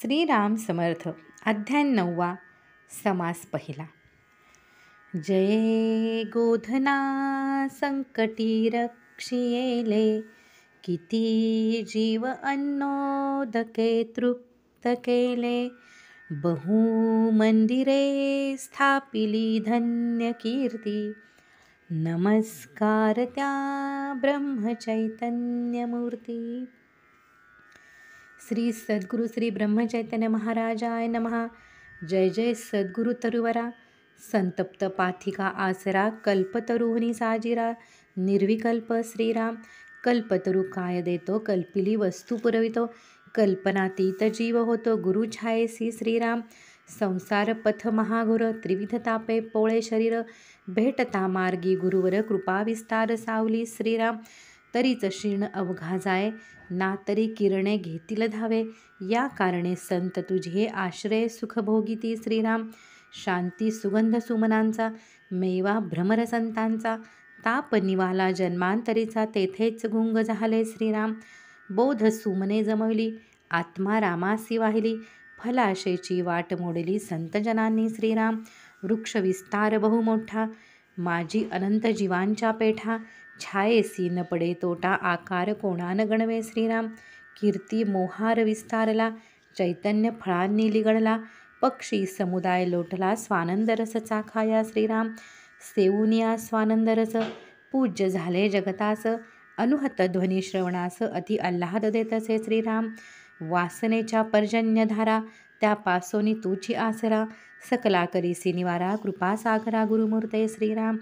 श्रीराम समर्थ अध्याय नववा समास पहिला. जय गोधना संकटी रक्षियेले किती जीव अन्नोदके तृप्त केले बहु मंदिरे स्थापिली नमस्कार त्या ब्रह्मचैतन्यमूर्ती श्री सद्गुरु श्री ब्रह्मचैतन्य महाराजाय नमहा जय जय सद्गुरु तरुवरा. संतप्त पाथिका आसरा कल्पतरुहनी साजिरा निर्विकल्प श्रीराम. कल्पतरू काय देतो कल्पिली वस्तू पुरवितो. कल्पनातीत जीव होतो गुरु छायेसी श्रीराम. संसार पथ महागुर त्रिविध तापे पोळे शरीर. भेटता मार्गी गुरुवर कृपा विस्तार सावली श्रीराम. तरीच क्षीण अवघा जाय ना तरी किरणे घेतील धावे. या कारणे संत तुझे आश्रय सुखभोगिती श्रीराम. शांती सुगंध सुमनांचा मेवा भ्रमर संतांचा ताप निवाला जन्मांतरीचा तेथेच गुंग झाले श्रीराम. बोध सुमने जमवली आत्मा रामासी वाहिली. फलाशेची वाट मोडली संतजनांनी श्रीराम. वृक्ष विस्तार बहुमोठा. माझी अनंत जीवांच्या पेठा छायेसी न पडे तोटा आकार कोणान गणवे श्रीराम? कीर्ती मोहार विस्तारला चैतन्य फळांनी लिगडला पक्षी समुदाय लोटला स्वानंदरस चाखाया श्रीराम? सेऊनिया स्वानंदरस पूज्य झाले जगतास अनुहत ध्वनी श्रवणास अति आल्हाद देतसे श्रीराम? वासनेच्या पर्जन्यधारा त्या पासोनी तुची आसरा सकला करीसी निवारा कृपा सागरा गुरुमूर्ते श्रीराम.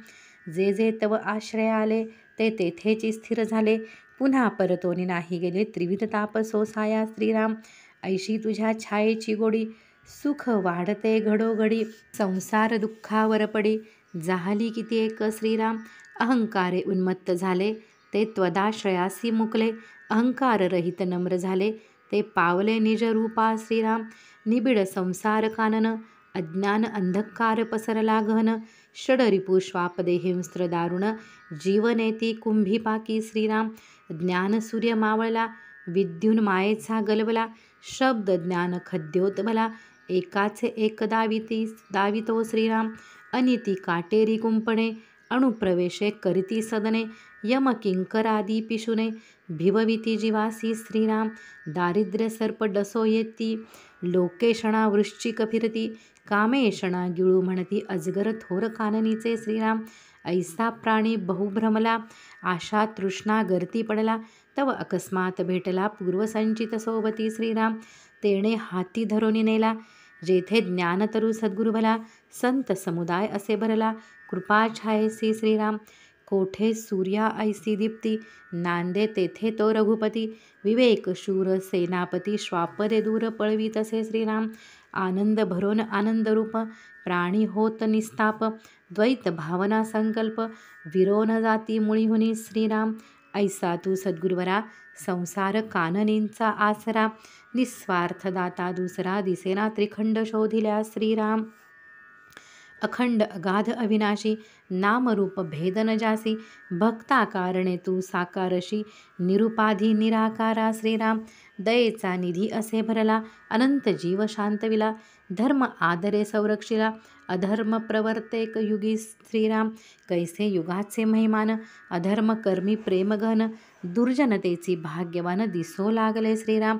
जे जे तव आश्रय आले ते तेथेच स्थिर झाले. पुन्हा परतोनी नाही गेले त्रिविध ताप सोसाया श्रीराम. ऐशी तुझ्या छायेची गोडी सुख वाढते घडोघडी. संसार दुःखावर पडी जाहली किती एक श्रीराम. अहंकारे उन्मत्त झाले ते त्वदाश्रयासी मुकले. अहंकार रहित नम्र झाले ते पावले निज रूपा श्रीराम. निबिड संसार कानन अज्ञान अंधकार पसरला घन षडरिपू श्वापदे हिंस्त्र दारुण जीवनेती कुंभीपाकी श्रीराम ज्ञान सूर्य मावळला विद्युन मायेचा गलबला शब्द ज्ञान खद्योतबला एकाचे एक दाविती दावितो श्रीराम अनिती काटेरी कुंपणे अणुप्रवेशे करीती सदने यम किंकरादी पिशुने भिवविती जीवासी श्रीराम दारिद्र्य सर्प डसो येती लोकेशणा वृश्चिक फिरती कामेशणा गिळू म्हणती अजगर थोर काननीचे श्रीराम ऐसा प्राणी बहुभ्रमला आशा तृष्णा गर्ती पडला तव अकस्मात भेटला पूर्वसंचित सोबती श्रीराम तेणे हाती धरोनी नेला जेथे ज्ञानतरू सद्गुरु भला संत समुदाय असे भरला कृपाछायसी श्रीराम कोठे सूर्या ऐसी दीप्ती नांदे तेथे तो रघुपती. विवेक शूर सेनापती श्वापदे दूर पळवी तसे श्रीराम. आनंद भरोन आनंदरूप प्राणी होत निस्ताप. द्वैत भावना संकल्प. विरोन जाती मुळीहुनी श्रीराम. ऐसा तू सद्गुरुवरा. संसार काननींचा आसरा. निस्वार्थदाता दुसरा दिसेना त्रिखंड शोधिल्या श्रीराम. अखंड अगाध अविनाशी नामरूप भेदन जासी भक्ता कारणे तू साकारशी निरुपाधी निराकारा श्रीराम दयेचा निधी असे भरला अनंत जीव शांतविला धर्म आदरे संरक्षिला अधर्म प्रवर्तेक युगी श्रीराम कैसे युगाचे महिमान अधर्म कर्मी प्रेमघन दुर्जनतेची भाग्यवान दिसो लागले श्रीराम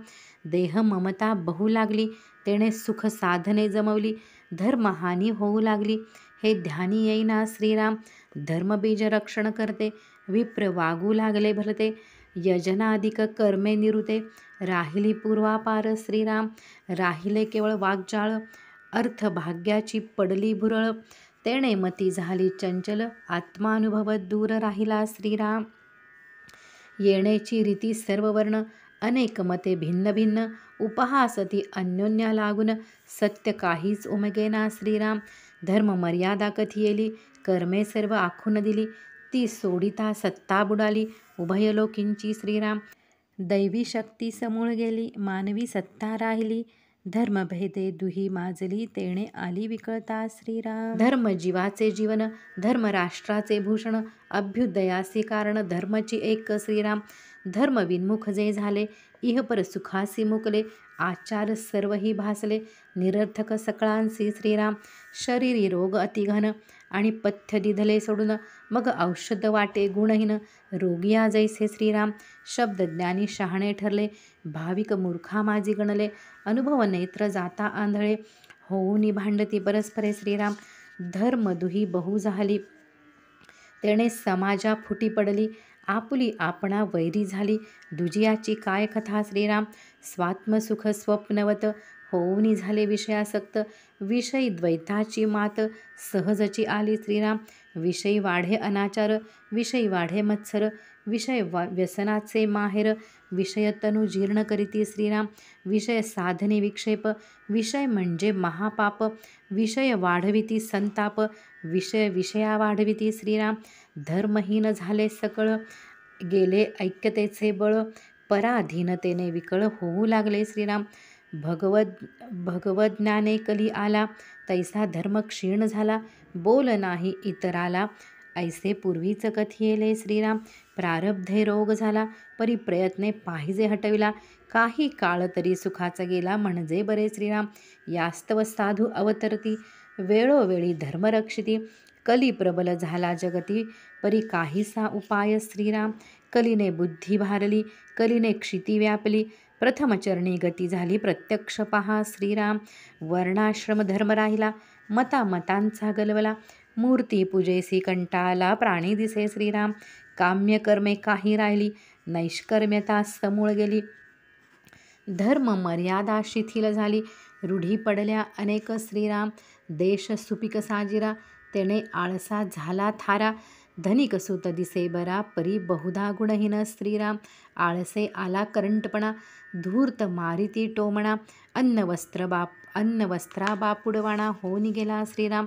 देह ममता बहु लागली तेणे सुख साधने जमवली धर्महानी होऊ लागली. हे ध्यानी येईना श्रीराम. धर्मबीज रक्षण करते. विप्र वागू लागले भरते यजनाधिक कर्मे निरुते. राहिली पूर्वापार श्रीराम. राहिले केवळ वागजाळ. अर्थ भाग्याची पडली भुरळ. तेणे मती झाली चंचल. आत्मानुभव दूर राहिला श्रीराम. येण्याची रीती सर्व वर्ण अनेक मते भिन्न भिन्न. उपहासती अन्योन्या लागून सत्य काहीच उमगेना श्रीराम धर्म मर्यादा कथियेली कर्मे सर्व आखून दिली ती सोडिता सत्ता बुडाली उभयलोकींची श्रीराम दैवी शक्ती समूळ गेली मानवी सत्ता राहिली धर्मभेदे दुही माजली तेणे आली विकळता श्रीराम धर्म जीवाचे जीवन धर्म राष्ट्राचे भूषण अभ्युदयासी कारण धर्मची एक श्रीराम धर्म विन्मुख जे झाले इहपर सुखासी मुकले आचार सर्वही भासले. निरर्थक सकळांसी श्रीराम शरीरी रोग अतिघन आणि पथ्य दिधले सोडून मग औषध वाटे गुणहीन रोगिया जैसे श्रीराम. शब्द ज्ञानी शहाणे ठरले भाविक मूर्खा माझी गणले अनुभव नेत्र जाता आंधळे. होऊनी भांडती परस्परे श्रीराम धर्म दुही बहु झाली. तेणे समाजा फुटी पडली आपुली आपणा वैरी झाली. दुजियाची काय कथा श्रीराम? स्वात्मसुख स्वप्नवत होऊनी झाले विषयासक्त. विषयी द्वैताची मात सहजची आली श्रीराम. विषयी वाढे अनाचार विषयी वाढे मत्सर विषय वा व्यसनाचे माहेर. विषय तनु जीर्ण करीती श्रीराम. विषय साधने विक्षेप. विषय म्हणजे महापाप. विषय वाढविती संताप. विषय विषया वाढविती श्रीराम. धर्महीन झाले सकळ गेले ऐक्यतेचे बळ पराधीनतेने विकळ होऊ लागले श्रीराम. भगवद भगवज्ञाने कली आला तैसा धर्म क्षीण झाला. बोल नाही इतराला ऐसे पूर्वीच कथियेले श्रीराम. प्रारब्धे रोग झाला परी प्रयत्ने पाहिजे हटविला. काही काळ तरी सुखाचा गेला म्हणजे बरे श्रीराम. यास्तव साधू अवतरती. वेळोवेळी धर्मरक्षिती कली प्रबल झाला जगती परी काहीसा उपाय श्रीराम. कलीने बुद्धी भारली कलीने क्षिती व्यापली. प्रथमचरणी गती झाली प्रत्यक्ष पहा श्रीराम. वर्णाश्रम धर्म राहिला मता मतांचा गलवला. मूर्ती पूजेसी कंटाला प्राणी दिसे श्रीराम. काम्यकर्मे काही राहिली नैष्कर्म्यता समूळ गेली. धर्म मर्यादा शिथिल झाली रूढी पडल्या अनेक श्रीराम. देश सुपिक साजिरा तेने आळसा झाला थारा. धनिक सुत दिसे बरा परी बहुधा गुणहीन श्रीराम आळसे आला करंटपणा धूर्त मारिती टोमणा. अन्न वस्त्र बाप अन्न वस्त्रा बापुडवाणा होऊन गेला श्रीराम.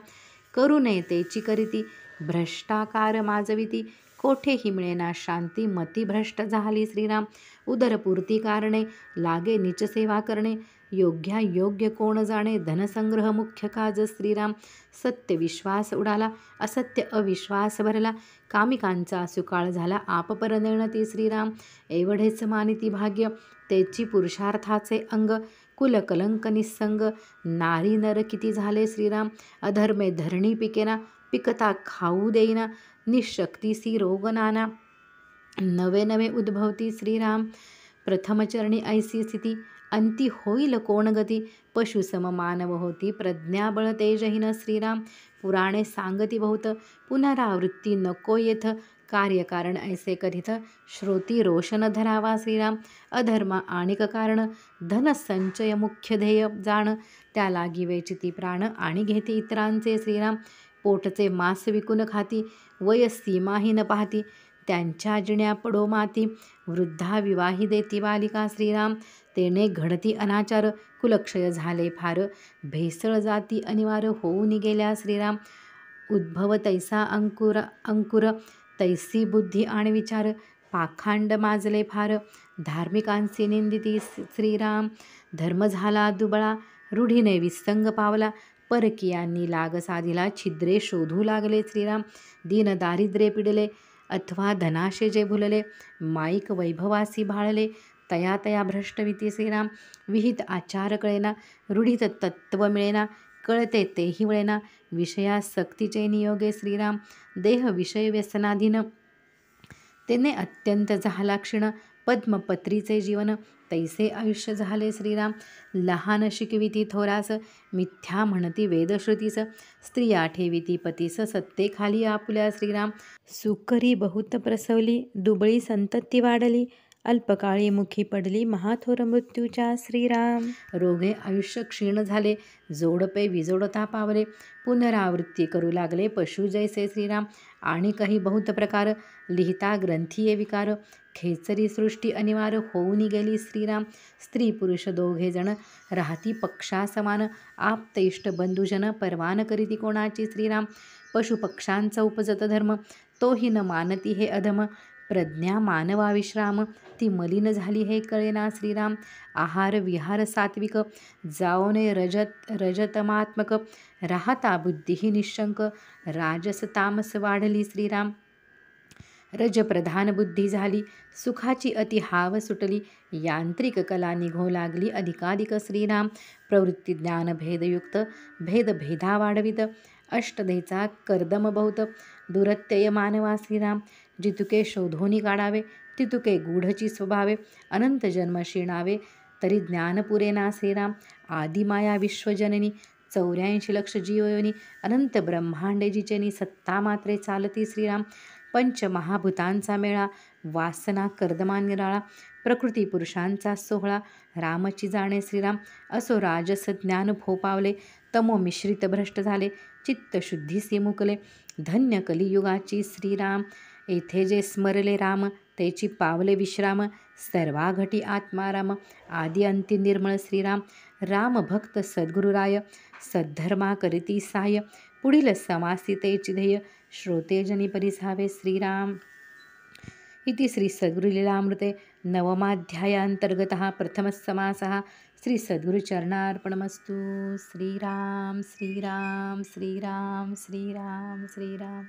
करू नये तेची करीती भ्रष्टाकार माजविती. कोठेही मिळेना शांती मती भ्रष्ट झाली श्रीराम. उदरपूर्ती कारणे लागे निचसेवा करणे. योग्या योग्य कोण जाणे धनसंग्रह मुख्य काज श्रीराम. सत्य विश्वास उडाला असत्य अविश्वास भरला. कामिकांचा सुकाळ झाला आपपर नेणती श्रीराम. एवढेच मानिती भाग्य त्याची पुरुषार्थाचे अंग. कुलकलंक निसंग नारी नर किती झाले श्रीराम. अधर्मे धरणी पिकेना पिकता खाऊ देईना. निशक्तीसी रोग नाना नवे नवे उद्भवती श्रीराम प्रथमचरणी ऐसी स्थिती अंती होईल कोण गती? पशुसम मानव होती प्रज्ञाबळ तेजहीन श्रीराम। पुराणे सांगती बहुत पुनरावृत्ती नको येथ। कार्यकारण ऐसे कथित श्रोती रोशन धरावा श्रीराम। अधर्म आणिक कारण धनसंचय मुख्य ध्येय जाण। त्या लागी वेचिती प्राण आणि घेते इतरांचे श्रीराम। पोटचे मांस विकून खाती वय सीमाही न पाहती त्यांच्या जिण्या पडो माती वृद्धा विवाही देती बालिका श्रीराम तेने घडती अनाचार कुलक्षय झाले फार भेसळ जाती अनिवार्य होऊन गेल्या श्रीराम उद्भव तैसा अंकुर अंकुर तैसी बुद्धी आणि विचार पाखांड माजले फार धार्मिकांची निंदिती श्रीराम धर्म झाला दुबळा रूढीने विसंग पावला परकीयांनी लाग साधिला छिद्रे शोधू लागले श्रीराम. दीन दारिद्र्ये पिडले अथवा धनाशे जे भुलले माईक वैभवासी भाळले. तया तया भ्रष्टविती श्रीराम. विहित आचार कळेना रूढीत तत्व मिळेना कळते तेही वळेना. विषयासक्तीचे नियोगे श्रीराम. देह विषय व्यसनाधीन. तेने अत्यंत झाला क्षीण. पद्मपत्रीचे जीवन. तैसे आयुष्य झाले श्रीराम. लहान शिकविती थोरास. मिथ्या म्हणती वेदश्रुतीस. स्त्रिया ठेविती पतीस. सत्तेखाली आपुल्या श्रीराम. सुकरी बहुत प्रसवली. दुबळी संतती वाढली. अल्पकाळी मुखी पडली महाथोर मृत्यूच्या श्रीराम. रोगे आयुष्य क्षीण झाले. जोडपे विजोडता पावले. पुनरावृत्ती करू लागले पशु जैसे श्रीराम. आणि काही बहुत प्रकार. लिहिता ग्रंथीय विकार. खेचरी सृष्टी अनिवार्य होऊन गेली श्रीराम. स्त्री पुरुष दोघे जण. राहती पक्षासमान आप्तेष्ट बंधुजन परवान करीती कोणाची श्रीराम. पशुपक्षांचा उपजत धर्म. तोही न मानती हे अधम. प्रज्ञा मानवाविश्राम. ती मलिन झाली हे कळेना श्रीराम. आहार विहार सात्विक. जाओने रजत रजतमात्मक. राहता बुद्धीही निशंक. राजस तामस वाढली श्रीराम. रजप्रधान बुद्धी झाली. सुखाची अति हाव सुटली. यांत्रिक कला निघो लागली अधिकाधिक श्रीराम. प्रवृत्ती ज्ञान भेदयुक्त. भेद भेदा वाढवित. अष्टदेचा कर्दम बहुत. दुरत्यय मानवा श्रीराम. जितुके शोधोनी काढावे तितुके गूढची स्वभावे अनंत जन्म शिणावे तरी ज्ञानपुरे नासेराम श्रीराम आदिमाया विश्वजननी चौऱ्याऐंशी लक्ष जीवयोनी अनंत ब्रह्मांडे जिचेनी सत्ता मात्रे चालती श्रीराम पंचमहाभूतांचा मेळा वासना कर्दमान निराळा प्रकृती पुरुषांचा सोहळा रामची जाणे श्रीराम असो राजस ज्ञान भोपावले तमो मिश्रित भ्रष्ट झाले चित्तशुद्धीसी मुकले धन्य कलियुगाची श्रीराम येथे जे स्मरले राम त्याची पावले विश्राम सर्वाघटी आत्माराम आदी अंती निर्मळ श्रीराम राम भक्त सद्गुरुराय सद्धर्मा करीती साय पुढील समासितेची ध्येय श्रोतेजनी परिसावे श्रीराम। इति श्री सद्गुरुलीलामृते नवमाध्यायान्तर्गतः प्रथमसमासः श्री सद्गुरुचरणार्पणमस्तु श्रीराम श्रीराम श्रीराम श्रीराम श्रीराम।